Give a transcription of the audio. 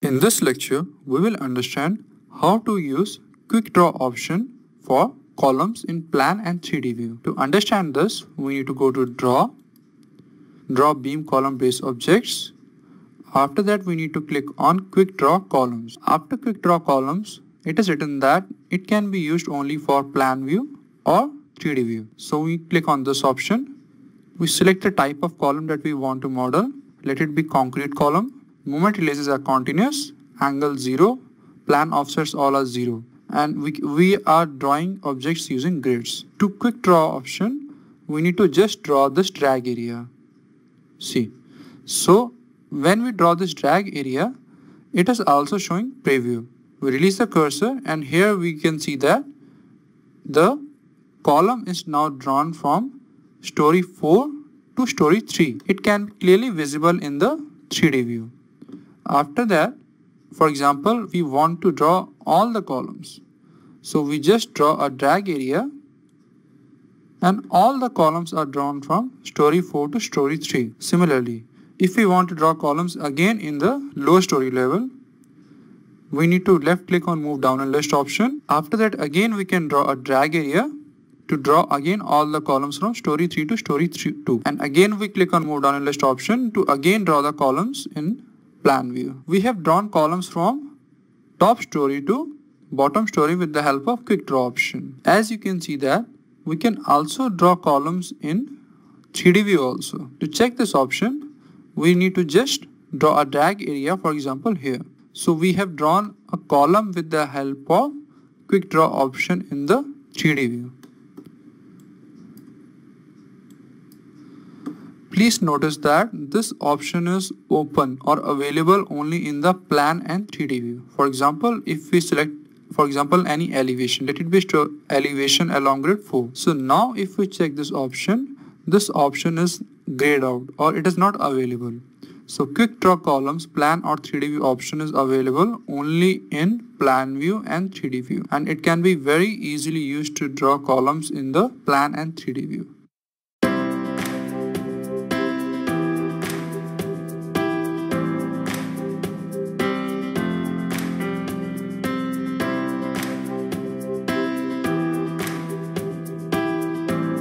In this lecture, we will understand how to use Quick Draw option for columns in Plan and 3D view. To understand this, we need to go to Draw, Draw Beam Column Brace Objects. After that, we need to click on Quick Draw Columns. After Quick Draw Columns, it is written that it can be used only for Plan view or 3D view. So we click on this option. We select the type of column that we want to model. Let it be concrete column Moment releases are continuous, angle 0, plan offsets all are 0 and we, we are drawing objects using grids. To quick draw option, we need to just draw this drag area. See, so when we draw this drag area, it is also showing preview. We release the cursor and here we can see that the column is now drawn from story 4 to story 3. It can be clearly visible in the 3D view. After that, for example, we want to draw all the columns. So we just draw a drag area and all the columns are drawn from story 4 to story 3. Similarly, if we want to draw columns again in the low story level, we need to left click on move down and list option. After that again we can draw a drag area to draw again all the columns from story 3 to story 3 2 and again we click on move down and list option to again draw the columns in plan view. We have drawn columns from top story to bottom story with the help of quick draw option. As you can see that we can also draw columns in 3D view also. To check this option, we need to just draw a drag area for example here. So we have drawn a column with the help of quick draw option in the 3D view. Please notice that this option is open or available only in the plan and 3D view. For example, if we select for example any elevation, let it be elevation along grid 4. So now if we check this option, this option is grayed out or it is not available. So quick draw columns plan or 3D view option is available only in plan view and 3D view and it can be very easily used to draw columns in the plan and 3D view.